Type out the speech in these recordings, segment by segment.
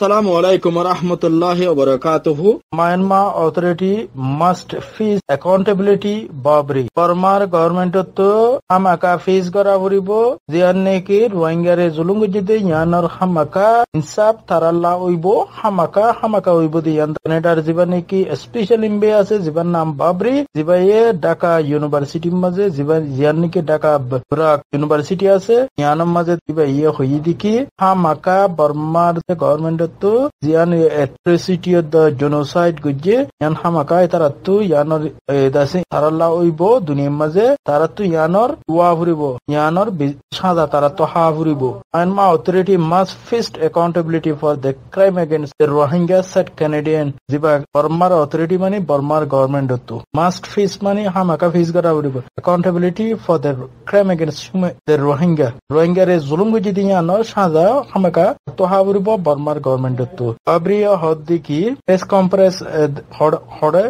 Assalamu alaikum wa rahmatullahi wa barakatuhu. Myanmar authority must face accountability Babri. Burmar government to hamaka face kora puribo jianne ki rohingya zulungu jide yanor hamaka insaf taralla oibo hamaka hamaka oibo di yan Canada জীবানে কি special ইম্বে আছে জীবার নাম বাবরি জিবাইয়ে ঢাকা ইউনিভার্সিটির মাঝে জিবাই জিয়ান্নিকে Dhaka BRAC university আছে ইয়ানোর মাঝে জিবা ইয়ে হই দিকি হামাকা বর্মার গভর্নমেন্ট তো জিয়ান এট্রোসিটি অফ দ্য জেনোসাইড গুজে ইয়ান হামাকা তারাত্তু ইয়ানর দাসে তারাল্লা ওইব, দুনিয়ার মাঝে তারাত্তু ইয়ানর ওয়া ফুরিব ইয়ানর সাদা তারাত্তু হা ফুরিব Myanmar authority must face accountability for the crime against the Rohingya said Canadian জিবা বর্মার অথরিটি মানে বর্মার গভর্নমেন্ট তো মাস্ট ফিস মানে হামাকা ফিস করা ফুরিব accountability for the crime against the Rohingya Rohingya রে জুলুম গুজি দিয়ে ইয়ানর সাদা হামাকা তো হা ফুরিব বর্মার গভর্নমেন্ট তো Abriya Hoddiki press conference hode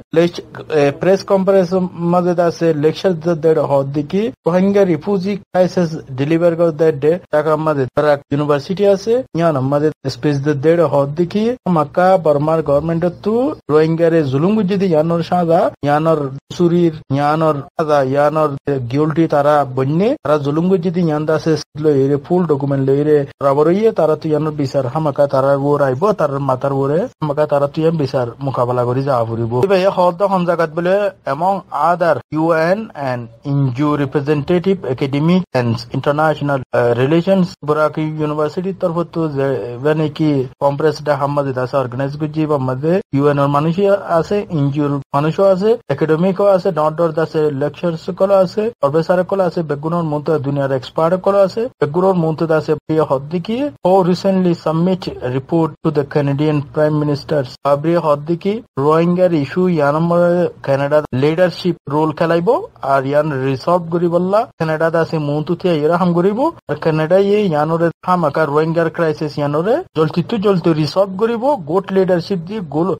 press conference maze dase lecture de Hoddiki Rohingya refugee crisis deliver go that day taka maze tarak university আছে ইয়ান মাঝে স্পেস দেড় হদ দেখি মাক্কা বর্মার গভর্নমেন্ট তু রোহিঙ্গা রে জুলুম যদি ইয়ানোর সাদা ইয়ানোর সুরির ইয়ানোর সাদা ইয়ানোর গিউলটি তারা বন্যে তারা জুলুম যদি ইয়ান দাসে লইরে ফুল ডকুমেন্ট লইরে রাবরইয়ে তারা তু ইয়ানোর বিচার হামাকা তারা ওর আইব তার মাতার ওরে হামাকা তারা তু ইয়ান বিচার মোকাবেলা করি যা ফুরিব এই হদ হন জায়গাত বলে among other UN and NGO representative academic and international relations বুরাকি ইউনিভার্সিটির তরফ তো মানে কি কম্প্রেস ডা হাম্মাদে আছে অর্গানাইজ করছি বা মাঝে ইউএন এর মানুষই আছে ইনজুর মানুষও আছে একাডেমিকও আছে ডট ডট আছে লেকচার সকল আছে প্রফেসর সকল আছে বেগুনের মধ্যে দুনিয়ার এক্সপার্ট সকল আছে বেগুনের মধ্যে আছে প্রিয় হদ্দিকি ও recently submit report to the Canadian prime minister Sabriya Siddiqui রোহিঙ্গার issue ইয়ান কানাডা লিডারশিপ রোল খেলাইব আর ইয়ান রিসলভ করিবল্লা কানাডাত আছে মৌতু থিয়া ইরাহাম করিব আর কানাডা ইয়ে ইয়ানরে হামাকা রোহিঙ্গার ক্রাইসিস ইয়ানরে জলতি তু জলতি রিসলভ করিব গোট লিডারশিপ দি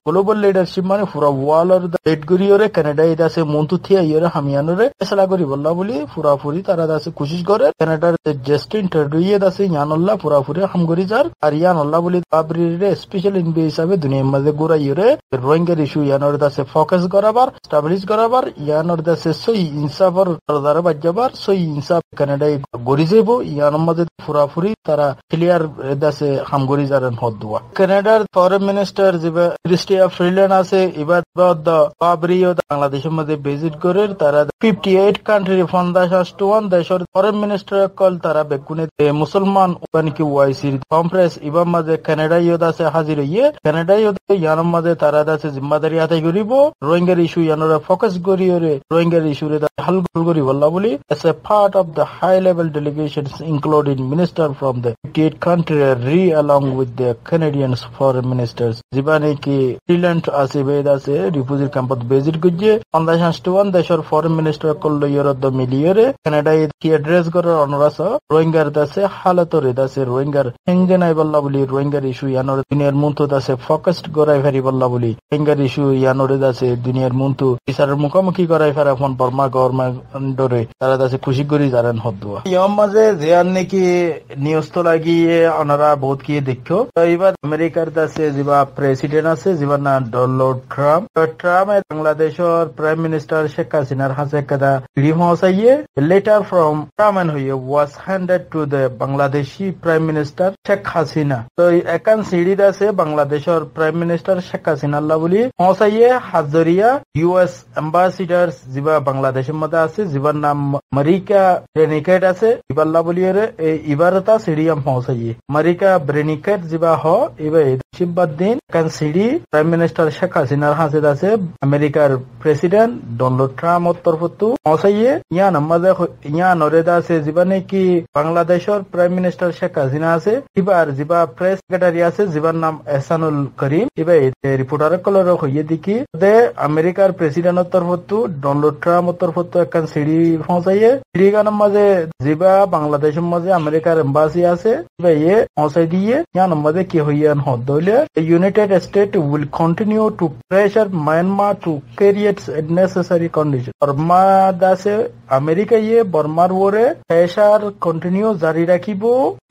গ্লোবাল লিডারশিপ মানে পুরা ওয়ার্ল্ডর লেড করিয়রে কানাডা এটা আছে মন্টু থিয়া ইয়রে হামিয়ানরে ফেসলা করি বললা বলি পুরাপুরি তারা দাসে কোশিশ করে কানাডার জেস্টিন ট্রেডুইয়ে দাসে ইয়ানল্লা পুরাপুরি হাম করি যার আর ইয়ানল্লা রে স্পেশাল ইনভি হিসাবে দুনিয়ার মাঝে গোড়া ইয়রে রোহিঙ্গার ইস্যু ইয়ানর দাসে ফোকাস করাবার স্টাবলিশ করাবার ইয়ানর দাসে সই ইনসাফর দ্বারা বাজ্যাবার সই ইনসাফ কানাডায় গড়ি যাব ইয়ানোর মাঝে পুরাপুরি তারা ক্লিয়ার দাসে হাম গড়ি যারেন হদ দুয়া। কানাডার ফরেন মিনিস্টার যেবা ক্রিস্টিয়া ফ্রিল্যান্ড আছে, এবার বাবরিও বাংলাদেশের মধ্যে ভিজিট করে, তারা fifty eight country two one দেশের ফরেন মিনিস্টার কল তারা বেগুনে মুসলমান কি ওয়াইসির কমপ্রেস ইবার মাঝে কানাডা ইয়দ আছে হাজির ইয়ে কানাডা ইয়ানোর মাঝে তারা আছে জিম্মাদারি আদায় করিব। রোহিঙ্গার ইস্যু ইয়ানোরা ফোকাস রোহিঙ্গার ইস্যুরে হাল করি বললা বলি। রি along with the Canadians foreign ministers. জীবানে কি আছে, বেদ আছে রিফিউজির ক্যাম্পত বেজিট গুজে পঞ্চাশ হাসটি ওয়ান দেশের ফরেন মিনিস্টার করল ইয়রদ মিলিয়রে কি অ্যাড্রেস করার অনুরাস? রোহিঙ্গার দাসে হালতরে দাসে রোহিঙ্গার হেঙ্গে নাই বললা বলি রোহিঙ্গার ইস্যু ফেরি ফেরা দাসে খুশি করি জানেন মাঝে নাকি নিউজ তো লাগিয়ে ওনারা বহুত এবার আমেরিকার যিবা প্রেসিডেন্ট আছে যিবার নাম ডোনাল্ড ট্রাম্প। ট্রাম্প বাংলাদেশের প্রাইম মিনিস্টার শেখ হাসিনার হাসে পিড়ি পৌঁছাইয়ে letter from Trump was handed to the Bangladeshi prime minister Sheikh Hasina. তো একান সিঁড়ির আছে বাংলাদেশের প্রাইম মিনিস্টার শেখ হাসিনা আল্লাহ বলি পৌঁছাইয়ে হাজরিয়া ইউএস এম্বাসিডার যিবা বাংলাদেশের মধ্যে আছে, যিবার নাম মারিকা ব্রেনিকেট আছে, ইবাল্লা বলিয়ে তা সিঁড়িয়াম পৌঁছাইয়ে মারিকা ব্রেনিকেট যিবা হ এবার শিববার দিন একান সিঁড়ি প্রাইম মিনিস্টার শেখ হাসিনার হাসিদ আছে আমেরিকার প্রেসিডেন্ট ডোনাল্ড ট্রাম্প তরফতু পৌঁছাইয়ে ইয়ান আমাদের ইয়ান নরেদা আছে যিবা নাকি বাংলাদেশের প্রাইম মিনিস্টার শেখ হাসিনা আছে এবার যিবা প্রেস সেক্রেটারি আছে যিবার নাম এহসানুল করিম এবার রিপোর্টার কলর হইয়ে দেখি দে আমেরিকার প্রেসিডেন্টের তরফতু ডোনাল্ড ট্রাম্প তরফতু একান সিঁড়ি পৌঁছাইয়ে সিঁড়ি গানের মাঝে যিবা বাংলাদেশের মাঝে আমেরিকার এম্বাসি আছে এবার ইয়ে পৌঁছাই দিয়ে ইয়ান মাঝে কি হইয়ান হদ্দ হইলে United State will continue to pressure Myanmar to create necessary condition Burma দাসে আমেরিকা ইয়ে বর্মার ওরে প্রেশার কন্টিনিউ জারি রাখিব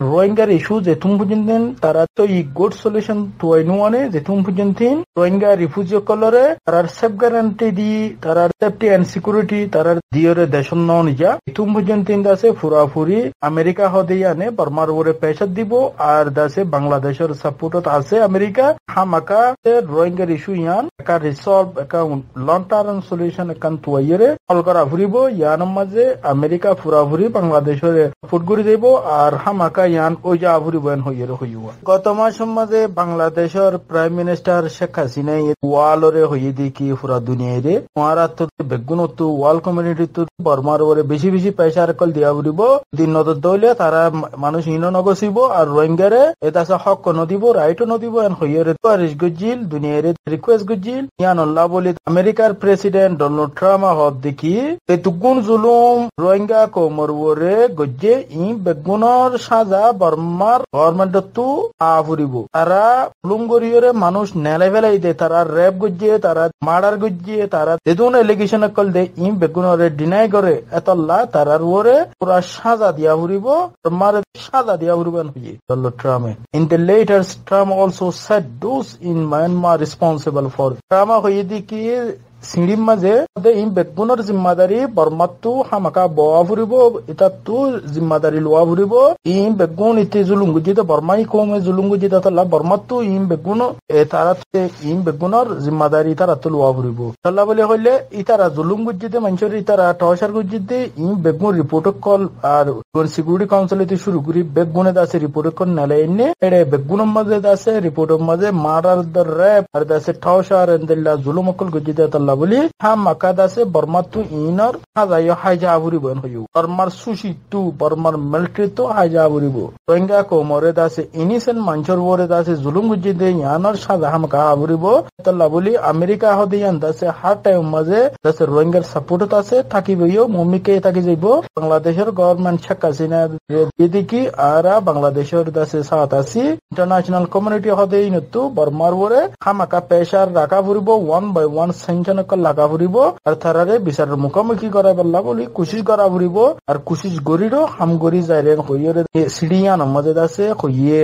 রোহিঙ্গার ইস্যু যেতুম পর্যন্ত তারা তো ই গুড সলিউশন তুয়াইনু আনে যেতুম পর্যন্ত রোহিঙ্গা রিফিউজি কলরে তারার সেফ গ্যারান্টি দি তারার সেফটি এন্ড সিকিউরিটি তারার দিয়রে দেশন ন নিজা ইতুম পর্যন্ত আছে ফুরাফুরি আমেরিকা হদে আনে বর্মার ওরে প্রেশার দিব আর দাসে বাংলাদেশের সাপোর্টত আছে একান তুয়াইরে হল করা ফুরিব ইয়ান মাঝে আমেরিকা ফুরাফুরি বাংলাদেশের সাপোর্ট করে দিব আর হামাকা ইয়ান ওই যা হইব গত মাস মাঝে বাংলাদেশের প্রাইম মিনিস্টার শেখ হাসিনা ওয়ালরে হইয়ে দি কি পুরা দুনিয়ারে মহারাত বেগুন তো ওয়াল কমিউনিটি তো বর্মার ওরে বেশি বেশি পয়সা কল দিয়া ফুরিব দিন নজর দইলে তারা মানুষ ইন নগসিব আর রোহিঙ্গারে এটা হক নদিব রাইট নদিব এন হইয়েরে তো আর গুজিল দুনিয়ারে রিকোয়েস্ট গুজিল ইয়ান আল্লাহ বলি আমেরিকার প্রেসিডেন্ট ডোনাল্ড ট্রাম্প হব দেখি তুগুন জুলুম রোহিঙ্গা কোমর ওরে গজ্জে ই বেগুনের সাজা বর্মার গভর্নমেন্ট তু আফুরিব তারা লুঙ্গরিয়রে মানুষ নেলে ফেলাই দে তারা রেপ গুজিয়ে তারা মার্ডার গুজিয়ে তারা যেদুন এলিগেশন কল দে ই বেগুনরে ডিনাই করে এতল্লা তারার ওরে পুরা সাজা দিয়া ফুরিব মার সাজা দিয়া ফুরিবেন হইয়ে Donald ট্রাম্পে in the letters Trump also set those in Myanmar responsible for Trump হইয়ে দি কি সিঁড়ির মাঝে ইন বেগুনের জিম্মাদারি বর্মাত্তু হামাকা বয়া ফুরিব ইতাত্তু জিম্মাদারি লোয়া ফুরিব ইন বেগুন ইতি জুলুঙ্গুজিতে বর্মাই কমে জুলুঙ্গুজিতে তাল্লা বর্মাত্তু ইন বেগুন তারা ইন বেগুনের জিম্মাদারি তারা তো লোয়া ফুরিব তাল্লা বলে হইলে ইতারা জুলুঙ্গুজিতে মানুষের ইতারা টসার গুজিতে ইন বেগুন রিপোর্ট কল আর সিকিউরিটি কাউন্সিল ইতি শুরু করি বেগুনে দাসে রিপোর্ট কল নেলে এনে। এড়ে বেগুনের মাঝে দাসে রিপোর্টের মাঝে মারার দর র্যাপ আর দাসে টসার এন্দেল্লা জুলুমকল গুজিতে তাল্লা আল্লাহ বলি মাকাদ আছে বর্মা তু ইনর হাজাইও হাইজা বর্মার সুশি তু, বর্মার মিলিটারি তো হাইজা রোহিঙ্গা কো মরে দাসে দাসে জুলুম গুজি দে ইয়ানর আবুরিব। তাল্লাহ বলি, আমেরিকা হদে ইয়ান দাসে হার টাইম মাঝে দাসে রোহিঙ্গার সাপোর্ট আছে থাকিবইও মমিকে থাকি যাইব। বাংলাদেশের গভর্নমেন্ট শেখ হাসিনা এদিকে আরা বাংলাদেশের দাসে ইন্টারন্যাশনাল কমিউনিটি হদে ইনতু বর্মার ওরে হামাকা পেশার রাখা ফুরিব ওয়ান বাই ওয়ান সেঞ্চন লাগা ফুরিব আর তারারে বিচারের মুখোমুখি করা পারলা বলি কুচিস করা ফুরিব আর কুচিস গরিরও হাম রে হইয়ে সিঁড়িয়ান মজেদ আছে, হইয়ে